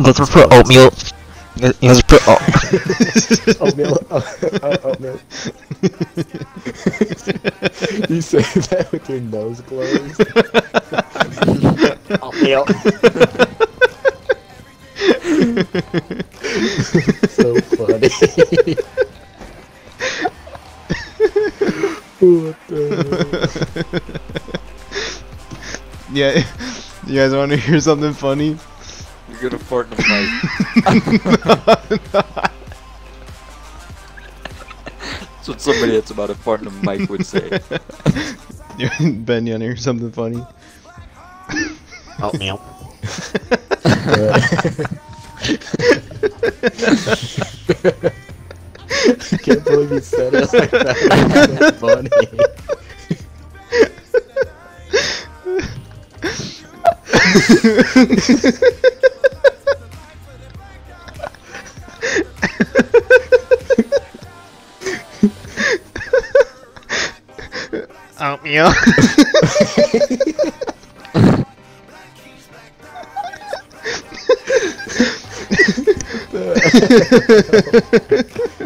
let's put oatmeal. You guys put oatmeal. Oh, oh, oatmeal. you say that with your nose closed. Oatmeal. so funny. what the Yeah, you guys want to hear something funny? You're gonna fart in the mic. That's what somebody that's about to fart in the mic would say. ben, you want to hear something funny? oatmeal. I can't believe you said it like that. That's so funny. Oatmeal.